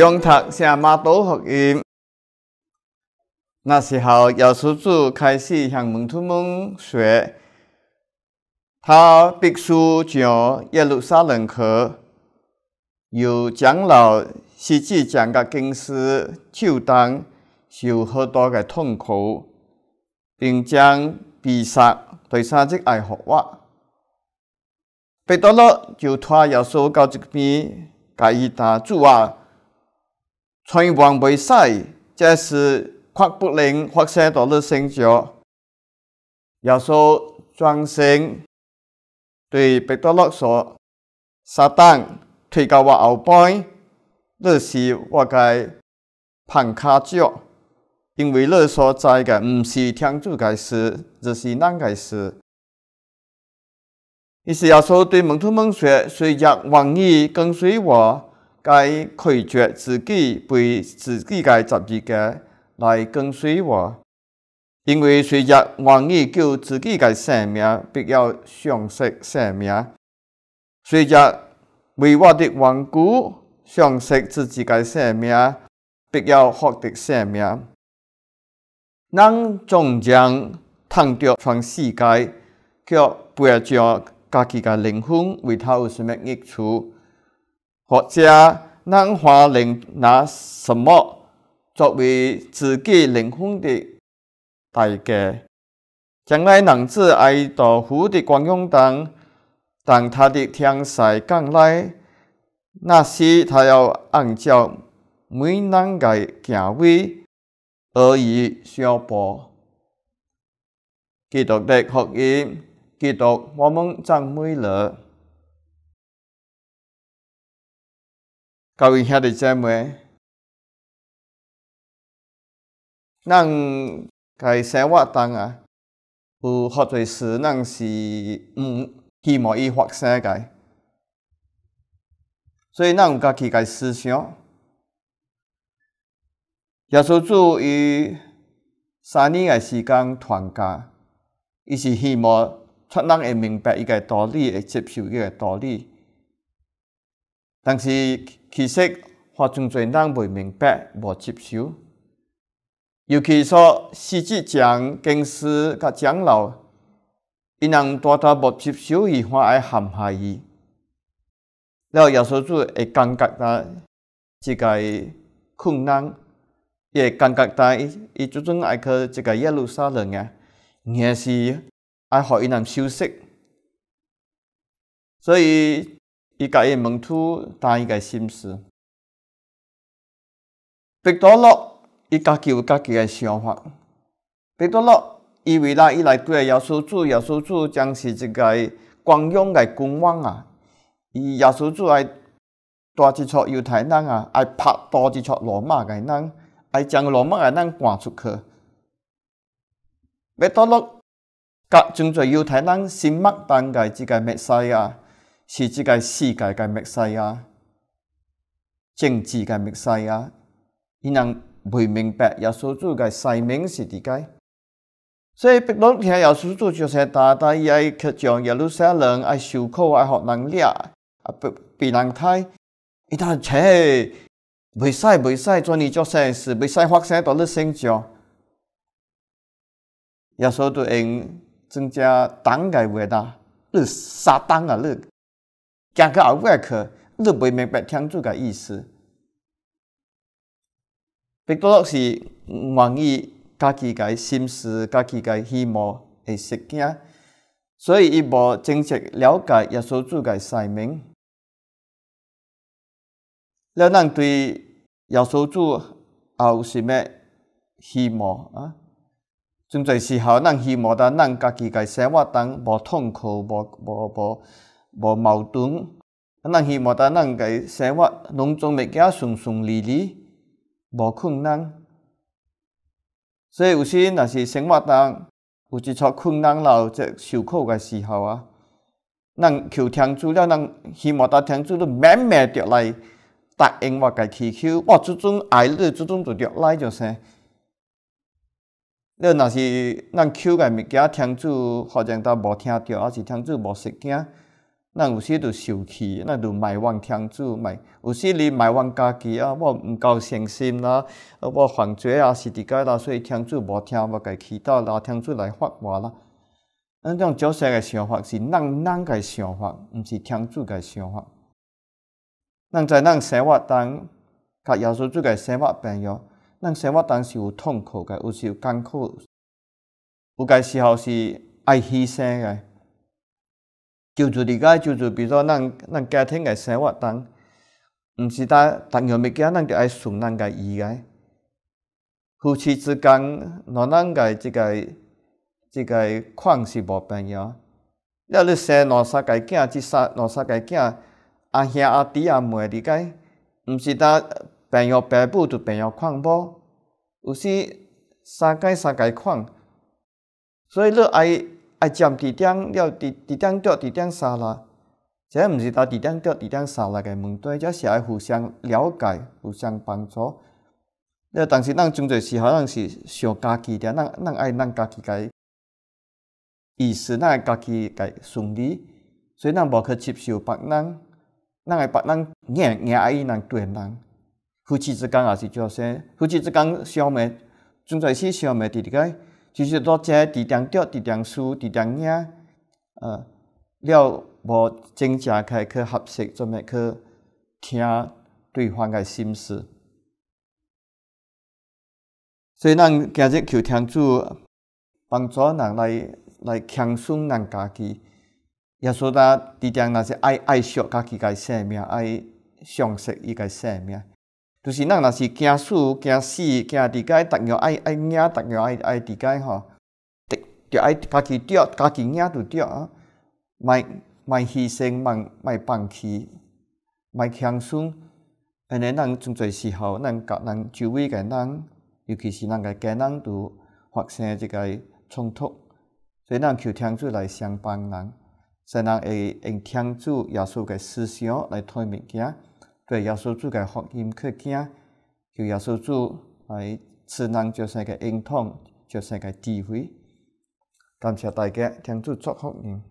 讲读圣马都福音，那时候耶稣主开始向门徒们说，他必须将耶路撒冷去，由长老、司祭长甲经师就当受好多嘅痛苦，并将被杀第三只爱复活。彼得罗就拖耶稣到一边，甲伊答主啊！传王未使，这是确不能发生到你身上。耶稣转身对彼得罗说：“撒旦退到我后背，你是我嘅绊脚，因为你所在嘅毋是天主嘅事，而是人嘅事。”于是耶稣对门徒们说：“谁若愿意跟随我？”该拒绝自己被自己嘅十字架来跟随我，因为随着愿意救自己嘅生命，必要丧失生命；随着为我的缘故丧失自己嘅生命，必要获得生命。人终将探着全世界，却背着家己嘅灵魂为他有什么益处？或者，能花灵拿什么作为自己灵魂的代价？将来能子爱到父的光荣当，但他的天使降来，那时他要按照每人的行为而以相报。基督的福音，基督我们赞美了。各位兄弟姐妹，咱该生活当啊，有好多事，咱是毋希望伊发生个，所以咱有家己个思想。耶稣主以三年个时间传教，伊是希望出人会明白伊个道理，会接受伊个道理，但是。其实，发生侪人未明白、无接受，尤其说司祭长、经师、甲长老，伊人大大无接受伊，反而陷害伊。然后耶稣主会感觉到即个困难，也感觉到伊伊最终爱去即个耶路撒冷啊，硬是爱互伊人休息，所以。伊家伊门徒答伊个心思，彼得罗伊家己有家己个想法。彼得罗以为啦，伊来对耶稣主，耶稣主将是一个光荣个君王啊！伊耶稣主爱带一撮犹太人啊，爱拍倒一撮罗马个人，爱将罗马个人赶出去。彼得罗甲正在犹太人心目当个即个弥赛亚。是即个世界嘅灭世啊，政治嘅灭世啊，伊人未明白耶稣主嘅使命是伫个，所以别人听耶稣主就是大大伊爱去将耶路撒冷爱受苦爱学能力啊，被被人睇，伊他切未使未使做你做善事，未使发生到你身上，耶稣都用增加党嘅话啦，你撒旦啊你！讲个后尾去，你未明白天主个意思。彼得罗是愿意家己个心思、家己个希望会实现，所以伊无真正了解耶稣主个使命。了，咱对耶稣主也有啥物希望啊？真侪时候，咱希望咱咱家己个生活当无痛苦、无无无。无矛盾，咱希望咱咱个生活拢总物件顺顺利利，无困难。所以有时若是生活当有一撮困难了，即受苦个时候啊，咱求天主了，咱希望咱天主都慢慢着来答应我个祈求，我即种爱你，即种就着来就是。你若是咱求个物件，天主好像都无听着，还是天主无实行。咱有时就受气，咱就埋怨天主，埋有时你埋怨家己啊，我毋够诚心啦，我犯罪啊，是伫解啦，所以天主无听我家祈祷啦，天主来罚我啦。咱种角色诶想法是咱咱家想法，毋是天主家想法。咱在咱生活当，甲耶稣主家生活朋友，咱生活当是有痛苦个，有时有艰苦，有个时候是爱牺牲个。就住伫个，就住比如说咱咱家庭个生活当，毋是单逐样物件，咱着爱顺咱家意个。夫妻之间，若咱家即个。即个款是无变样，了你生两三个囝，即三两三个囝，阿兄阿弟阿妹理解，毋是单变样爸母就变样款无，有时三界三界款，所以你爱爱占地点了，地地点着地点杀啦，这毋是单地点着地点杀啦个问题，这是爱互相了解、互相帮助。了，但是咱真侪时候，咱是想家己的，咱咱爱咱家己家。意思，咱爱家己家顺利，所以咱无去接受别人，咱爱别人硬硬爱伊人对人。夫妻之间也是这些，夫妻之间相骂，总在是相骂伫伫个，就是多这伫点着伫点输伫点赢，呃，了无真正开去学习，准备去听对方个心思。所以咱今日求天主帮助人来。来强顺咱家己，耶稣呾伫定若是爱爱惜家己个生命，爱赏识伊个生命。就是咱若是惊死、惊死、惊伫个，逐样爱爱领，逐样爱爱伫个吼，着爱家己着，家己领就着啊！莫莫牺牲，莫莫放弃，莫强顺。安尼咱真侪时候，咱甲咱周围个人，尤其是咱个家人，都发生即个冲突。所以，咱求天主来相帮人，使人会用天主耶稣嘅思想来推物件，对耶稣主嘅福音去听，求耶稣主来赐人做成个恩宠，做成个智慧。感谢大家，天主祝福您。